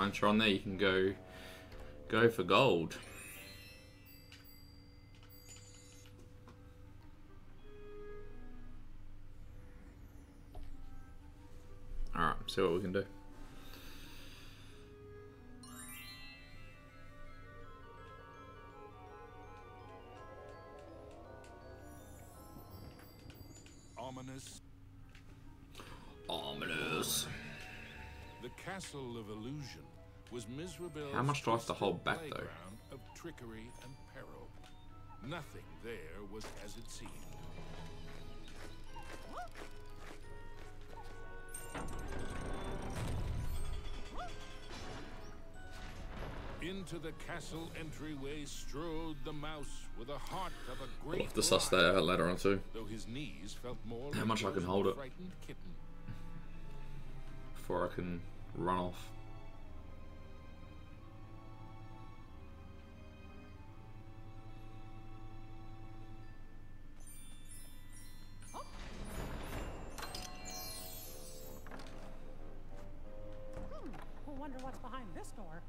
You're on there, you can go go for gold. Alright, see what we can do. Of Illusion was Mizrabel's How much do I have to hold back, though? Of trickery and peril. Nothing there was as it seemed. Into the castle entryway strode the mouse with a heart of a great have to suss that lion, out later on too. though his knees felt more How much I can hold it. Before I can run off. Hmm. I wonder what's behind this door.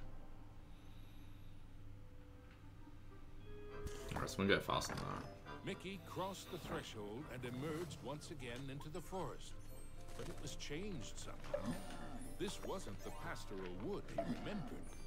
Alright, so we can go faster than that. Mickey crossed the threshold and emerged once again into the forest. But it was changed somehow. This wasn't the pastoral wood he remembered.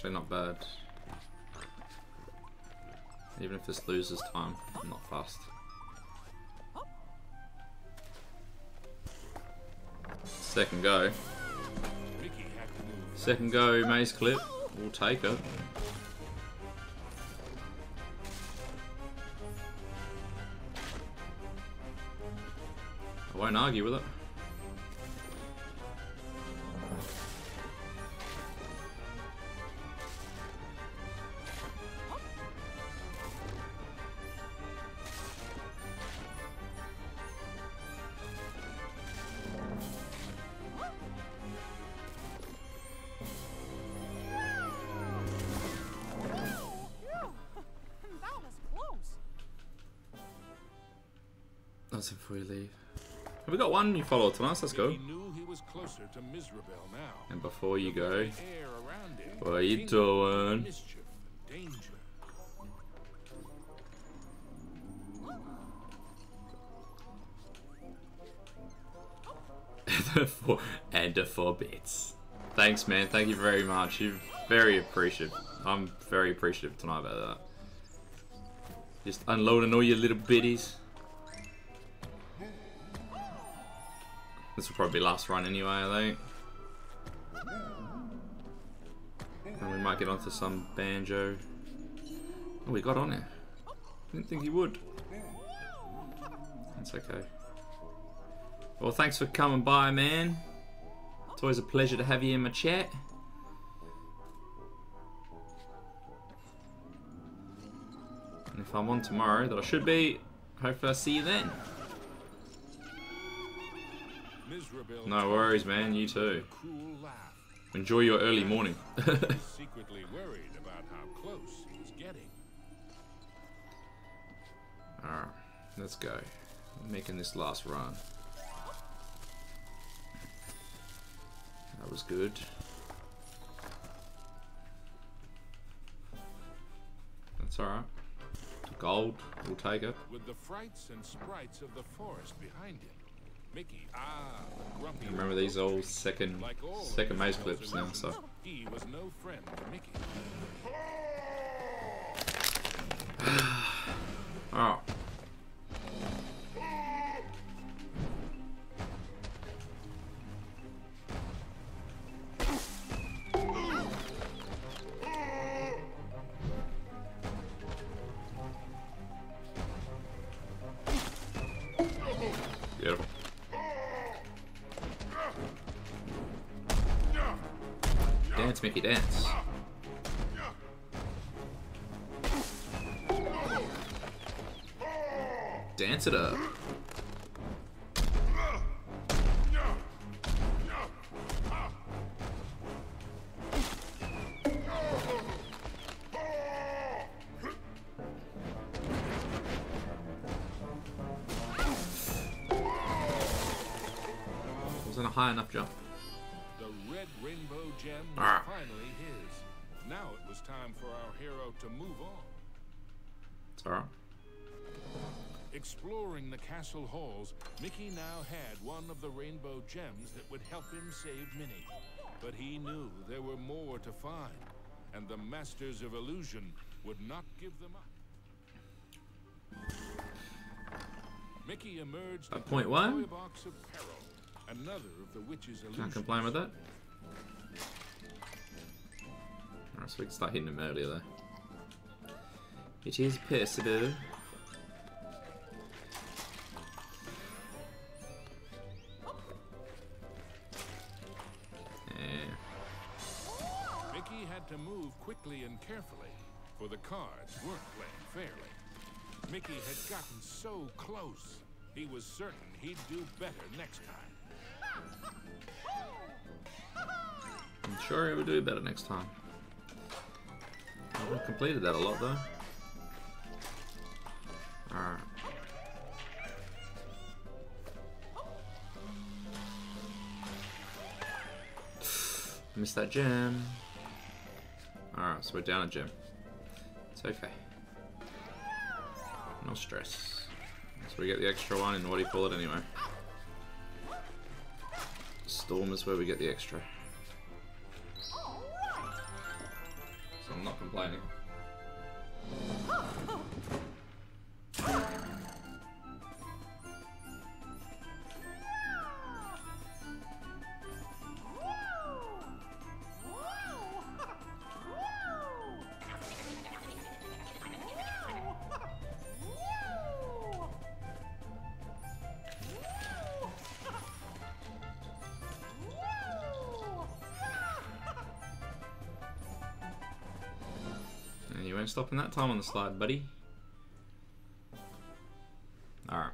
Actually not bad. Even if this loses time, I'm not fast. Second go. Second go, maze clip. We'll take it. I won't argue with it. That's it before you leave. Have we got one new follower tonight? Let's go. He knew he was closer to Mizrabel now. And before you go, very air around him what are you tingled doing? and danger. for, and the four bits. Thanks, man. Thank you very much. You're very appreciative. I'm very appreciative tonight about that. Just unloading all your little biddies. This will probably be last run anyway, I think. And we might get onto some banjo. Oh, we got on it. Didn't think he would. That's okay. Well, thanks for coming by, man. It's always a pleasure to have you in my chat. And if I'm on tomorrow, that I should be, hopefully I'll see you then. No worries, man. You too. a cruel laugh. Enjoy your early morning. Secretly worried about how close he was getting. Alright, let's go. making this last run. That was good. That's alright. Gold, we'll take it. With the frights and sprites of the forest behind him. Mickey, ah, grumpy Remember these old second Like second maze clips now, so He was no friend to Mickey. Alright. Dance it up. Wasn't a high enough jump. The red rainbow gem was Ah. finally his. Now it was time for our hero to move on. It's alright. Exploring the castle halls, Mickey now had one of the rainbow gems that would help him save Minnie. But he knew there were more to find, and the Masters of Illusion would not give them up. Mickey emerged At point one? box of peril, another of the witch's illusions. Can't complain with that. Alright, so we can start hitting him earlier though. It is possible. Had to move quickly and carefully, for the cards weren't playing fairly. Mickey had gotten so close, he was certain he'd do better next time. I'm sure he will do better next time. I've completed that a lot though. Alright. Missed that gem. Alright, so we're down a gem. It's okay. No stress. So we get the extra one in what do you call it anyway? Storm is where we get the extra. So I'm not complaining. And you that time on the slide, buddy. Alright.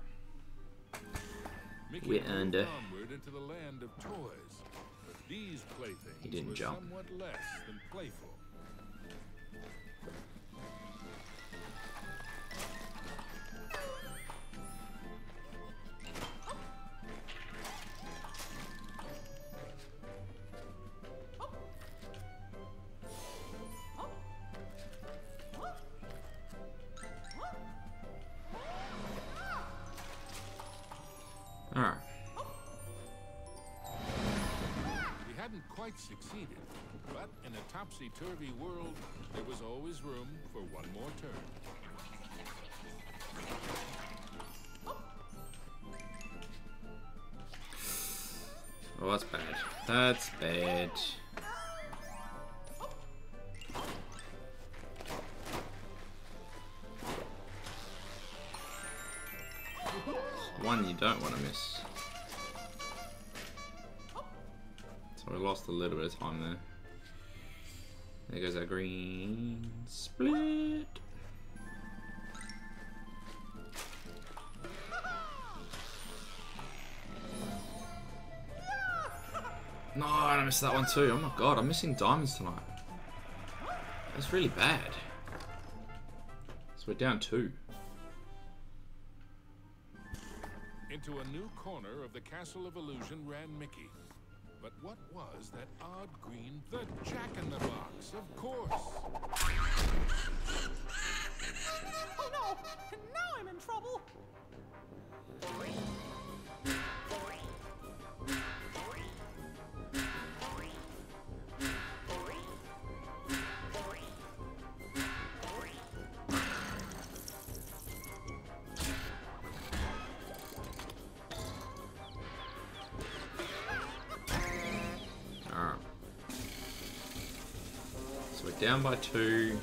We're it. onward into the land of toys. But these playthings He didn't jump. Quite succeeded, but in a topsy-turvy world, there was always room for one more turn. Oh, that's bad. That's bad. Lost a little bit of time there. There goes our green split. No, I missed that one too. Oh my god, I'm missing diamonds tonight. That's really bad. So we're down two. Into a new corner of the Castle of Illusion ran Mickey. What was that odd green? The Jack-in-the-Box, of course. Oh no! Now I'm in trouble! Down by two.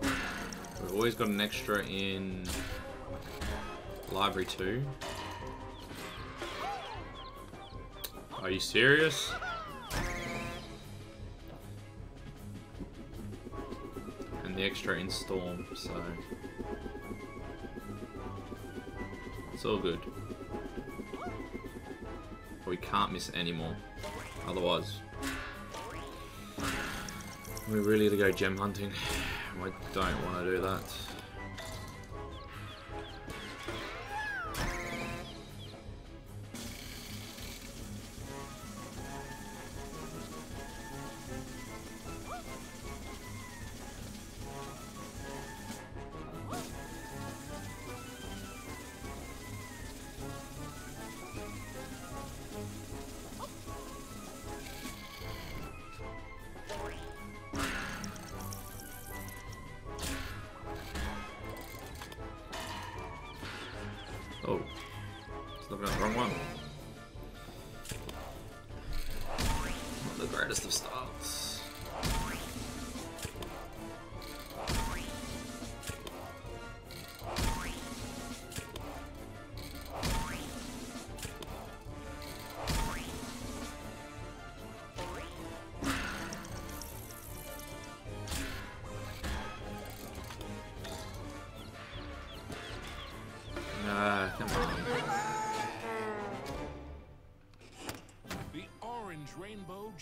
We've always got an extra in Library 2. Are you serious? And the extra in Storm, so... It's all good. We can't miss any more. Otherwise... We really need to go gem hunting. I don't want to do that.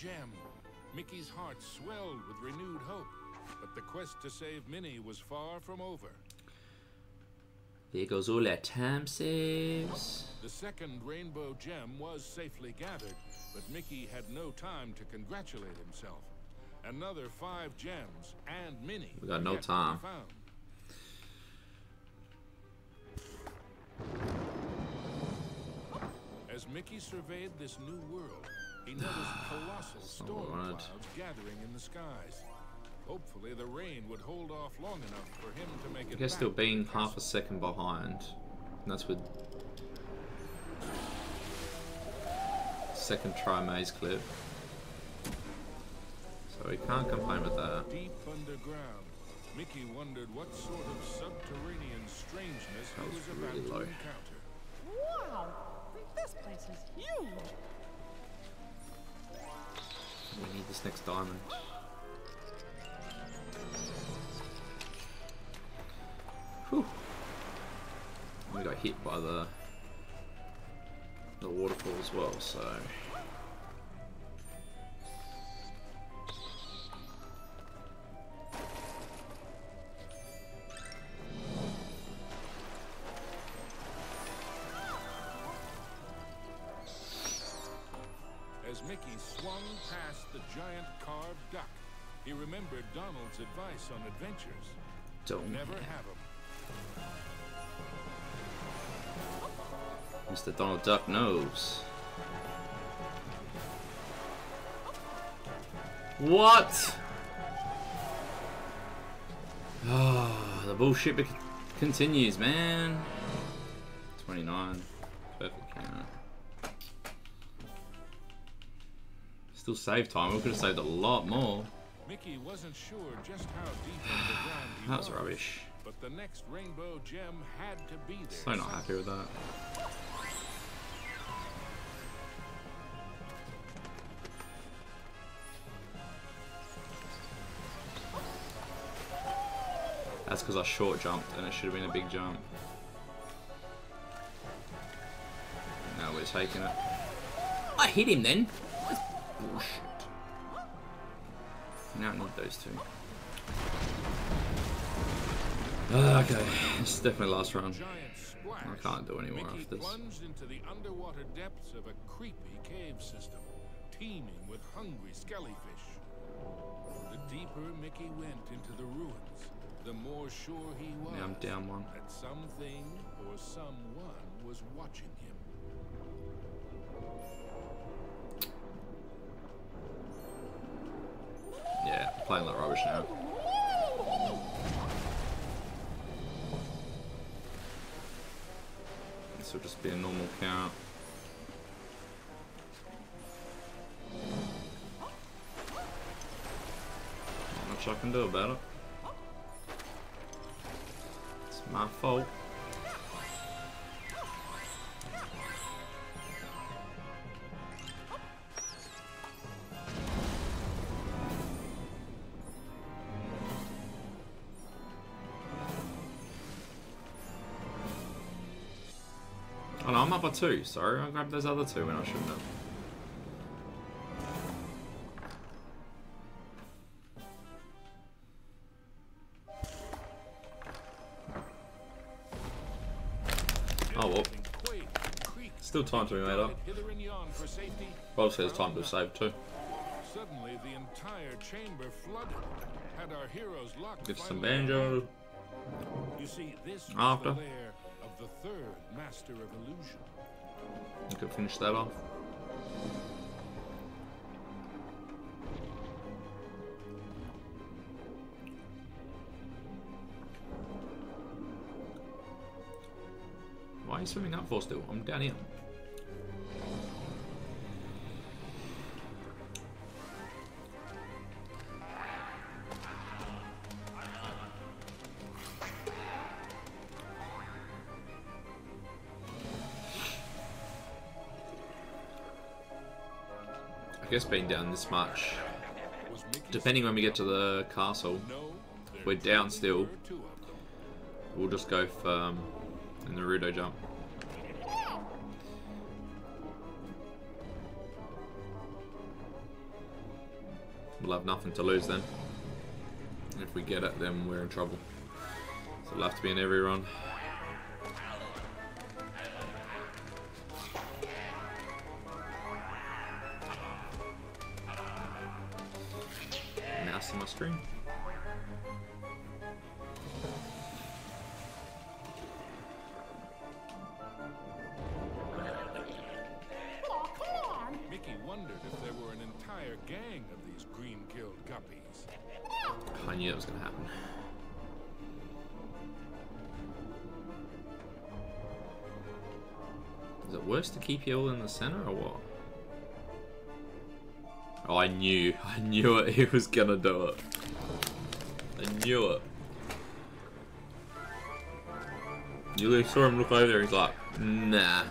Gem. Mickey's heart swelled with renewed hope, but the quest to save Minnie was far from over. There goes all our time saves. The second rainbow gem was safely gathered, but Mickey had no time to congratulate himself. Another five gems and Minnie. We got no yet to be time. found. As Mickey surveyed this new world, he noticed colossal I storm wanted. clouds gathering in the skies. Hopefully the rain would hold off long enough for him to make it I guess back still being half a second behind. And that's with second try maze clip. So we can't complain with that. Deep underground, Mickey wondered what sort of subterranean strangeness That he was was about really to low. encounter. Wow! This place is huge! We need this next diamond. Whew. We got hit by the the waterfall as well, so adventures. don't Never have 'em. Mr. Donald Duck knows. What? Ah, the bullshit continues, man. 29. Perfect count. Still save time. We could have saved a lot more. Mickey wasn't sure just how deep underground he That was was. rubbish. But the next rainbow gem had to be there. So not happy with that. That's because I short jumped and it should have been a big jump. Now we're taking it. I hit him then. That's bullshit. Now I need those two. Ah, okay, this is definitely last run. Giant splash. I can't do any more Mickey after this. plunged into the underwater depths of a creepy cave system, teeming with hungry skellyfish. The deeper Mickey went into the ruins, the more sure he was Yeah, I'm down one. that something or someone was watching him. Yeah, playing like rubbish now. This will just be a normal count. Not much I can do about it. It's my fault. By two. Sorry, I grabbed those other two when I shouldn't have. Oh well, still time to be made up. hither and yon for safety. Obviously, there's time to save too. Suddenly, the entire chamber flooded. Had our heroes locked Get some banjo. You see, this After. the lair of the third master of illusion. You could finish that off. Why are you swimming up for still? I'm down here. Guess being down this much, depending when we get to the castle, we're down still. We'll just go for um, the Rudo jump. We'll have nothing to lose then. If we get it, then we're in trouble. So it'll have to be in every run. Center or what? Oh, I knew. I knew it. He was to do it. I knew it. You saw him look over there. He's like, nah.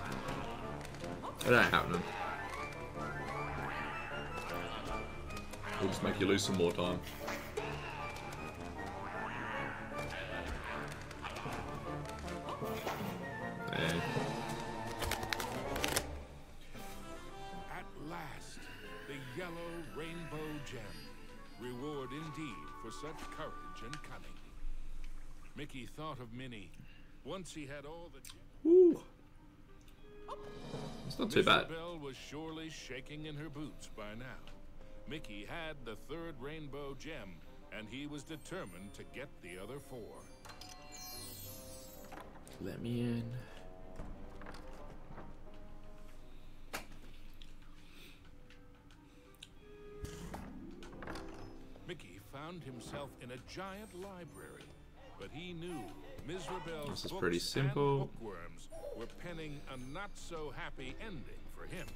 It ain't happening. We'll just make you lose some more time. Reward indeed for such courage and cunning. Mickey thought of Minnie. Once he had all the gems. Woo. It's not too Mr. bad. Bell was surely shaking in her boots by now. Mickey had the third rainbow gem, and he was determined to get the other four. Let me in. Found himself in a giant library, but he knew This is pretty simple. bookworms were penning a not so happy ending for him.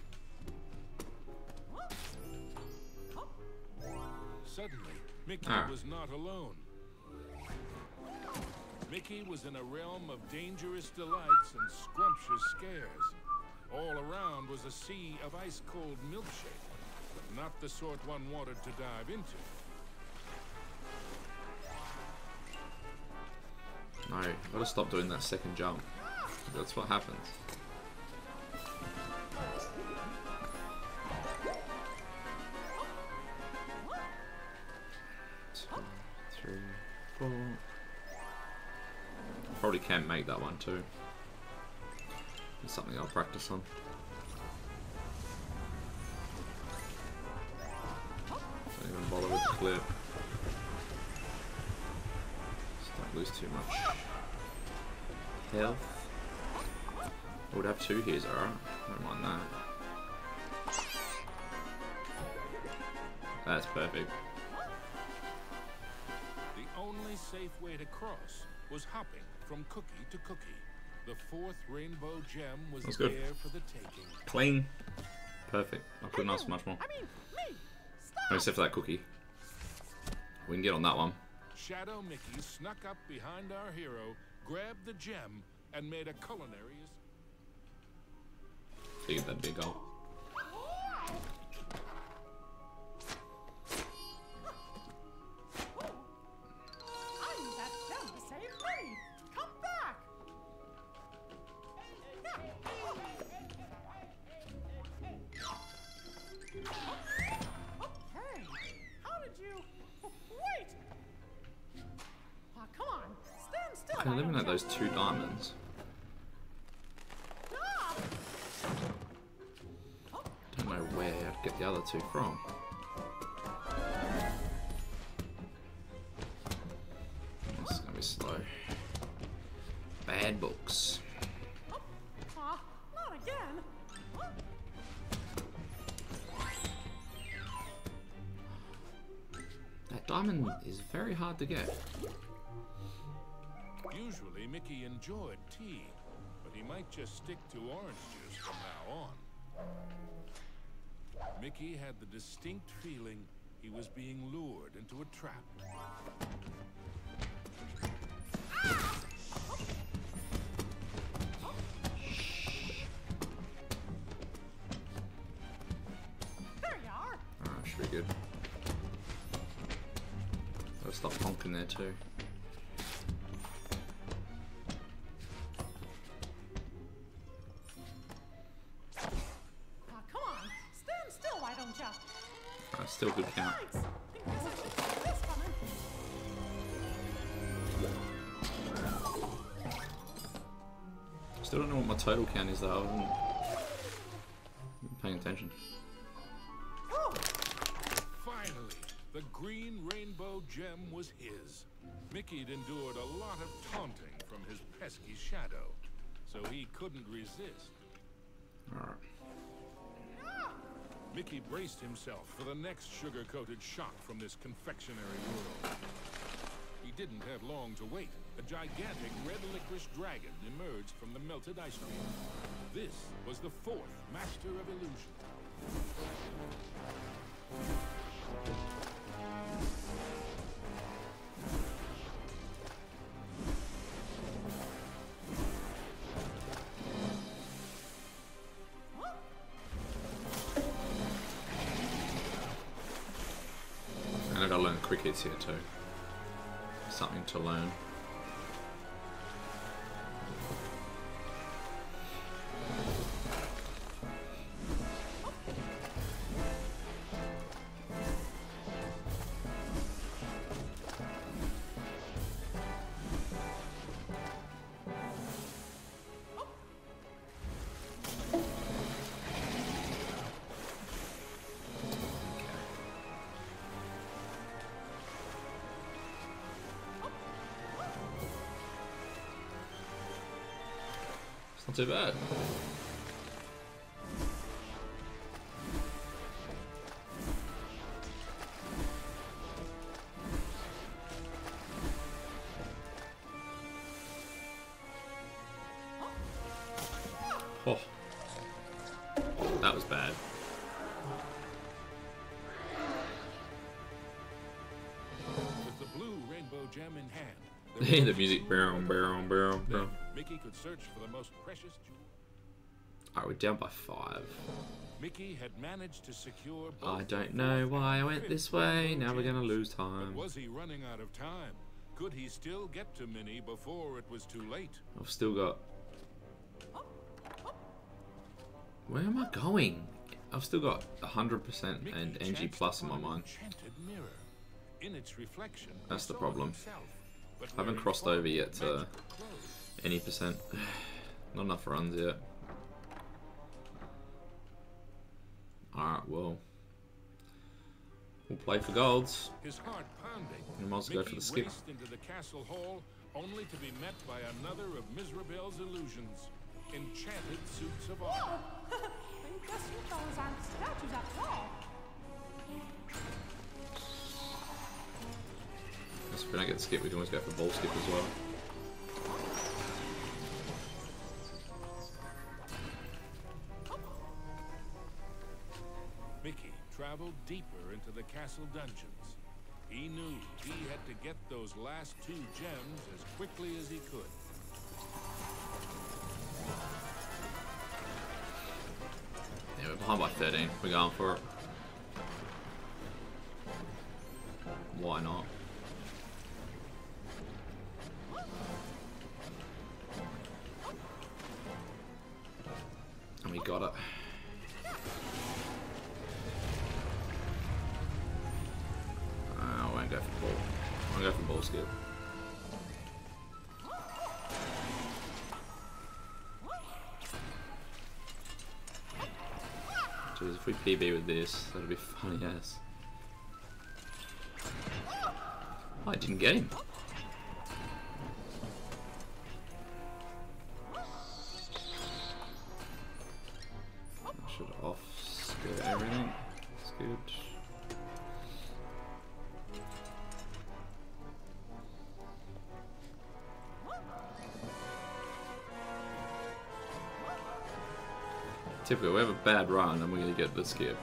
Suddenly, Mickey Ah. was not alone. Mickey was in a realm of dangerous delights and scrumptious scares. All around was a sea of ice-cold milkshake, but not the sort one wanted to dive into. I gotta stop doing that second jump. That's what happens. Two, three, four. Probably can't make that one too. It's something I'll practice on. Don't even bother with the clip. Health. I would have two here's alright. I don't mind that. That's perfect. The only safe way to cross was hopping from cookie to cookie. The fourth rainbow gem was That's good. there for the taking. Clean. Perfect. I couldn't ask for much more. I mean, me! No, except for that cookie. We can get on that one. Shadow Mickey snuck up behind our hero, grabbed the gem, and made a culinary. Be a goal. I can eliminate those two diamonds. Don't know where I'd get the other two from. This is gonna be slow. Bad books. That diamond is very hard to get. Enjoyed tea, but he might just stick to orange juice from now on. Mickey had the distinct feeling he was being lured into a trap. There you are. Alright, should be good. Gotta stop honking there too. Still don't know what my total count is though. I wasn't paying attention. Finally, the green rainbow gem was his. Mickey'd endured a lot of taunting from his pesky shadow, so he couldn't resist. Alright. Mickey braced himself for the next sugar-coated shock from this confectionery world. He didn't have long to wait. A gigantic red licorice dragon emerged from the melted ice cream. This was the fourth Master of Illusion. To learn. Not too bad. Oh. That was bad. With the blue rainbow gem in hand, the music. Barrel, barrel, barrel, barrel. Mickey could search for the most precious jewel. Alright, we're down by five. Mickey had managed to secure I don't know why I went this way. Now we're gonna lose But time. was he running out of time? Could he still get to Minnie before it was too late? I've still got. Where am I going? I've still got 100% and NG plus in my mind. In its reflection, That's the problem. I haven't crossed over yet to. Any percent. Not enough runs yet. Alright, well. We'll play for golds. His heart pounding. We might as well go for the skip. raced into the castle hall, only to be met by another of Mizrabel's illusions. Enchanted suits of armor. I guess you fellas aren't statues after all. Guess if we don't get the skip, we can always go for ball skip as well. Deeper into the castle dungeons. He knew he had to get those last two gems as quickly as he could. Yeah, we're behind by 13. We're going for it. Why not? skill. Jeez, if we PB with this, that'd be funny ass. Oh, I didn't get him. We have a bad run and we're going to get the skip.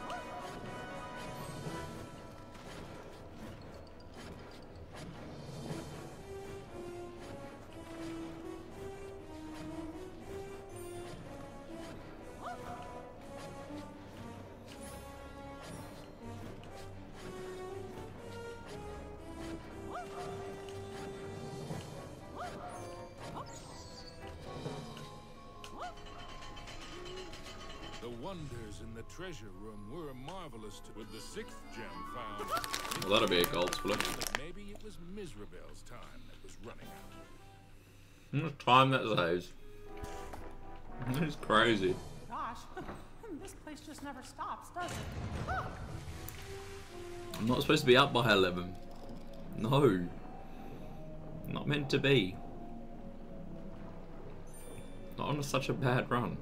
Time that saves? That's crazy. Gosh, this place just never stops, does it? I'm not supposed to be up by 11. No. Not meant to be. Not on such a bad run.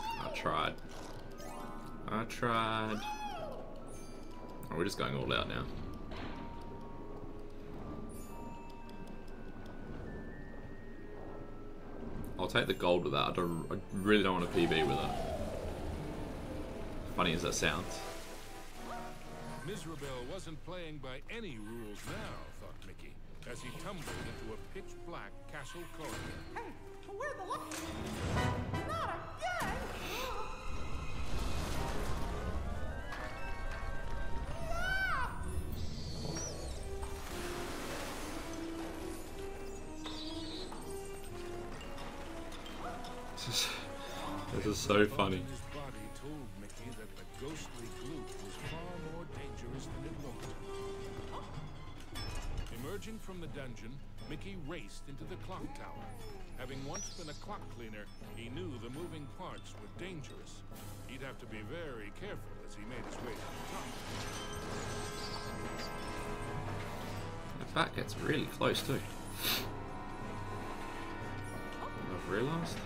I tried. I tried. Oh, we're just going all out now. I'll take the gold with that. I, don't, I really don't want to PB with it. Funny as that sounds. Mizrabel wasn't playing by any rules now, thought Mickey, as he tumbled into a pitch black castle corridor. Hey, where the luck? Than it looked. Emerging from the dungeon, Mickey raced into the clock tower. Having once been a clock cleaner, he knew the moving parts were dangerous. He'd have to be very careful as he made his way to the top. The back gets really close too. I've realised.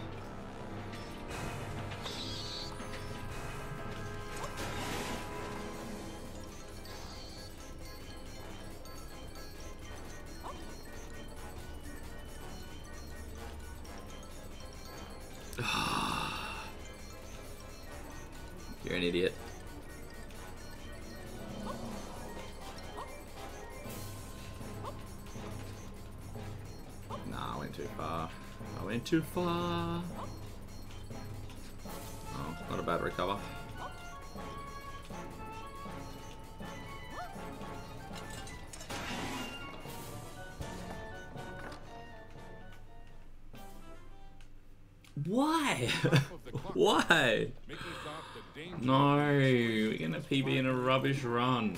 Idiot. Nah, I went too far. I went too far. Oh, not a bad recover. Why? Why? Mickey thought the danger No, we're gonna PB in a rubbish run.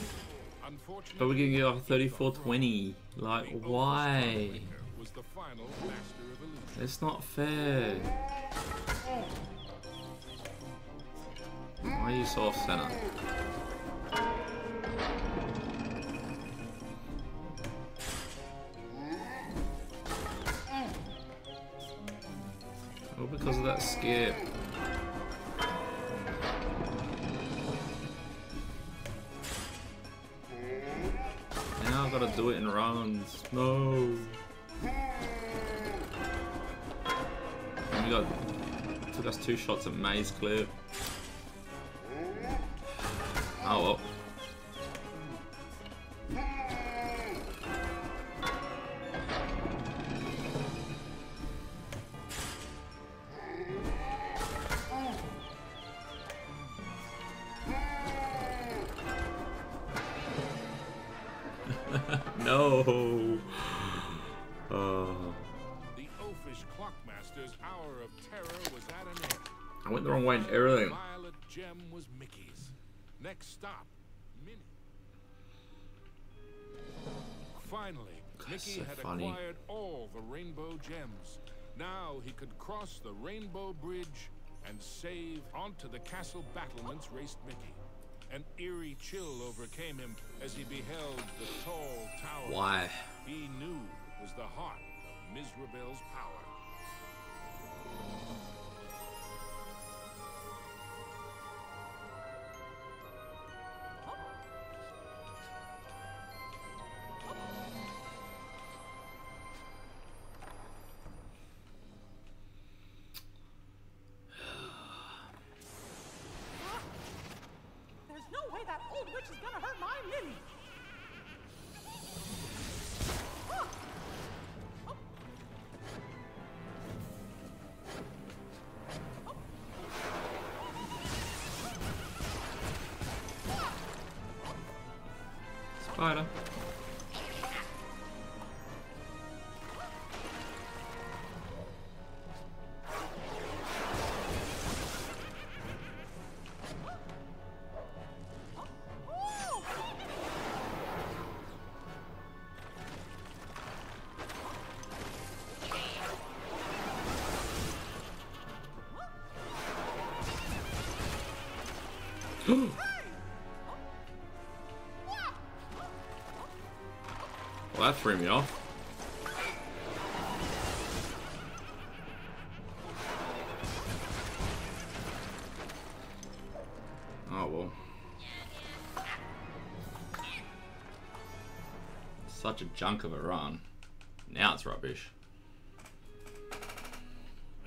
But we're gonna get off 34-20. Like, why? was the final master of illusion. It's not fair. Why are you so off center? All because of that skip. Now I've got to do it in rounds. No. And we got took us two shots at Maze Clip. Oh well. The rainbow bridge and save onto the castle battlements raced Mickey. An eerie chill overcame him as he beheld the tall tower. Why? He knew it was the heart of Mizrabel's power. Voilà. Threw me off. Oh well. Such a junk of a run. Now it's rubbish.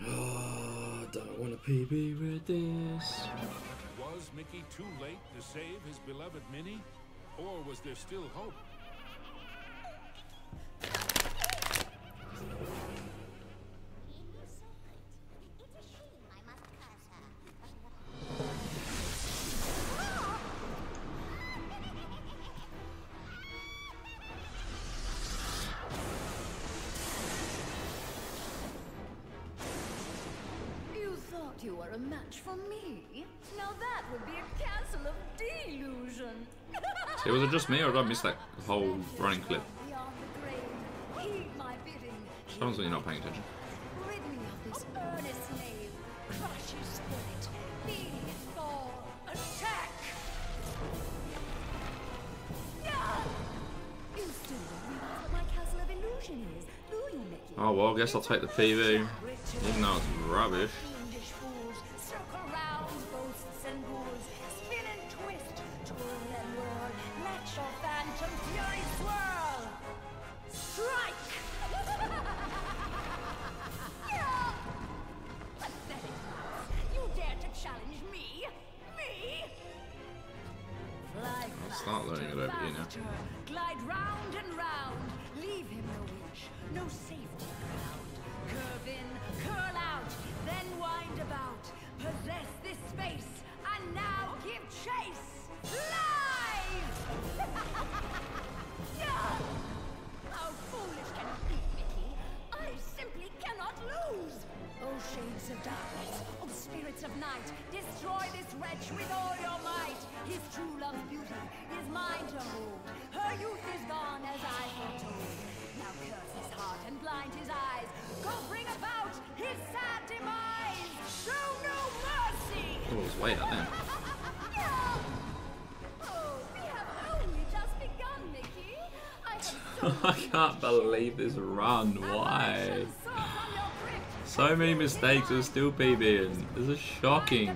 Oh, don't want to PB with this. Was Mickey too late to save his beloved Minnie? Or was there still hope? You thought you were a match for me? Now that would be a castle of delusion. See, was it just me or did I miss that whole running clip? Sounds like you're not paying attention. Oh well, I guess I'll take the PB. Even though it's rubbish. No safety ground. Curve in, curl out, then wind about. Possess this space, and now give chase. Live! How foolish can it be, Mickey? I simply cannot lose! Oh, shades of darkness, oh, spirits of night, destroy this wretch with all your might! His true love's beauty is mine to hold. Her youth is gone as I foretold. Now curse his heart and blind his eyes. Go bring about his sad demise! Show no mercy! Oh, it was way out there. Oh, we have only just begun, Mickey. I I can't believe this run. Why? So many mistakes are still PBing. This is shocking.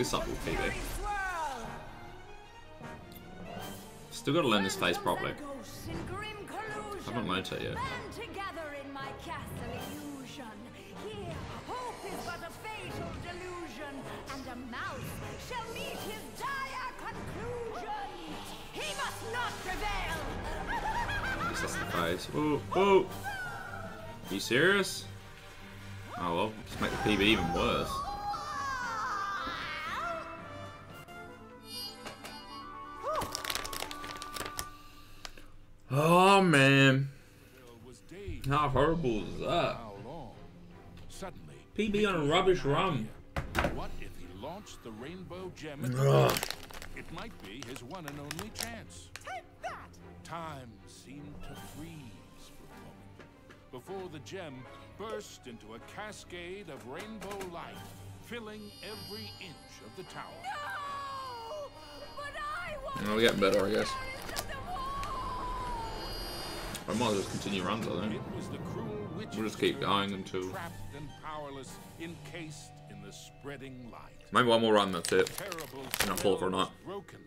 This up, phantom PB. still got to learn this phase properly. Haven't learnt it yet. Phase. Oh, oh. You serious? Oh well, just make the PB even worse. Oh man, Bill how horrible is that? Suddenly, PB on a rubbish had an run. What if he launched the rainbow gem at the Ugh. moon? It might be his one and only chance. Take that! Time seemed to freeze for a moment before the gem burst into a cascade of rainbow light, filling every inch of the tower. No! But I want Oh, we're getting better, I guess. To the wall! I might as well just continue runs, I think. It was the cruel witch's We'll just keep going until- trapped and powerless, encased in the spreading light. Maybe one more run, that's it. Terrible And I'll call for a night. broken.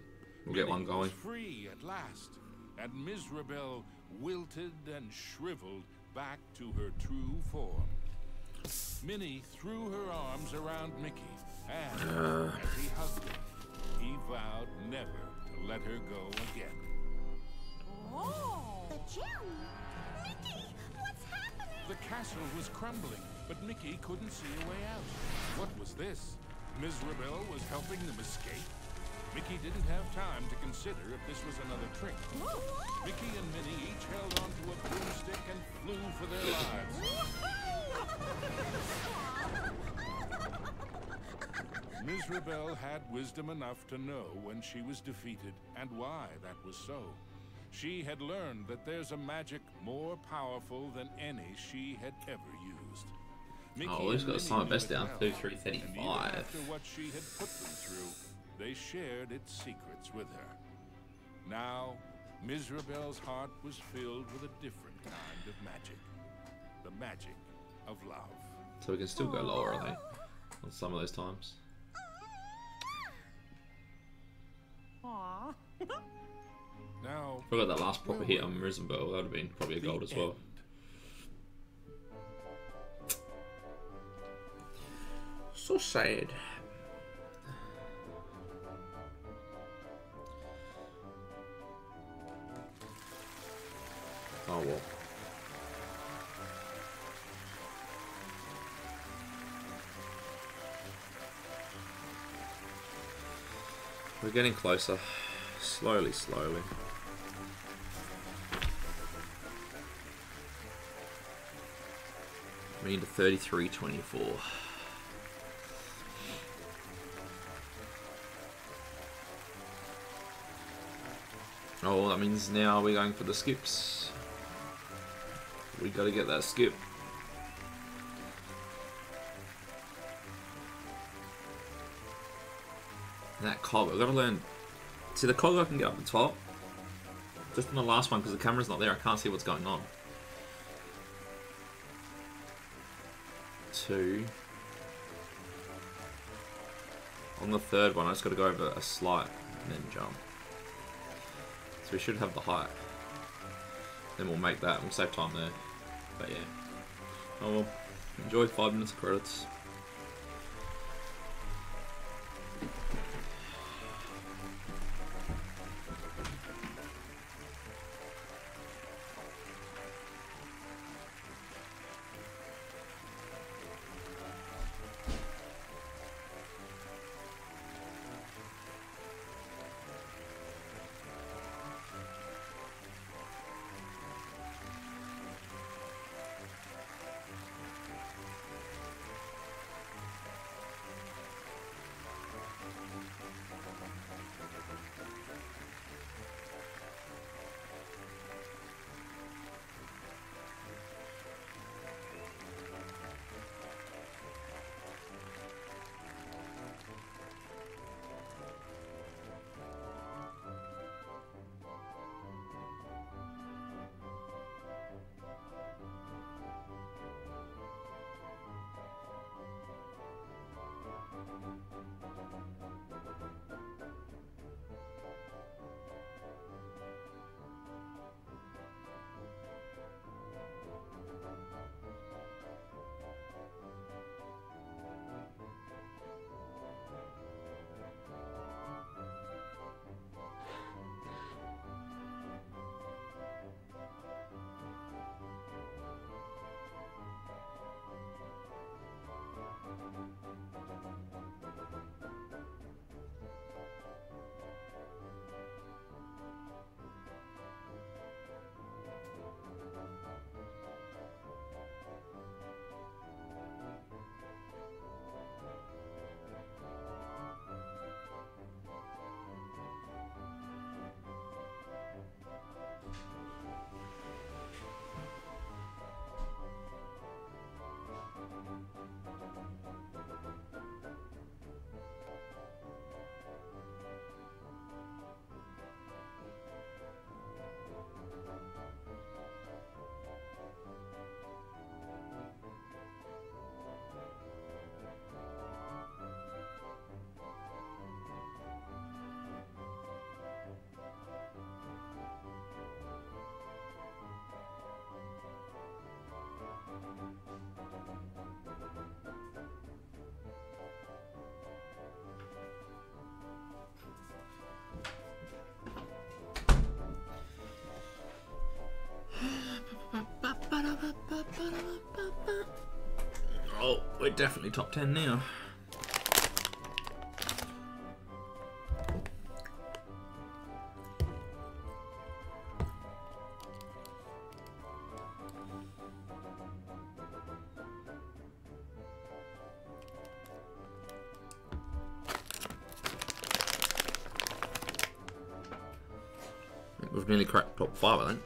We'll get one going. Free at last, and Mizrabel wilted and shriveled back to her true form. Minnie threw her arms around Mickey, and Uh. as he hugged her, he vowed never to let her go again. Oh! The gem? Mickey, what's happening? The castle was crumbling, but Mickey couldn't see a way out. What was this? Mizrabel was helping them escape? Mickey didn't have time to consider if this was another trick. Mickey and Minnie each held onto a broomstick and flew for their lives. Mizrabel had wisdom enough to know when she was defeated and why that was so. She had learned that there's a magic more powerful than any she had ever used. Mickey Oh, he's got Minnie Simon knew Best it down, well, 33, and even 35. after what she had put them through, they shared its secrets with her. Now, Mizrabel's heart was filled with a different kind of magic. The magic of love. So we can still go lower, I think, on some of those times. Aw. Now, If I got that last proper hit on Risenbell, that would have been probably a gold as well. So sad. Oh well. We're getting closer. Slowly, slowly. Into 33.24. Oh, that means now we're going for the skips. We gotta get that skip. And that cog, I've gotta learn. See, the cog I can get up the top. Just on the last one, because the camera's not there, I can't see what's going on. Two. On the third one, I just gotta go over a slide and then jump. So we should have the height. Then we'll make that. And we'll save time there. But yeah. Oh well. Enjoy five minutes of credits. Thank you. Definitely top 10 now. We've nearly cracked top five, I think.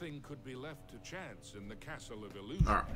Nothing could be left to chance in the Castle of Illusion. Alright.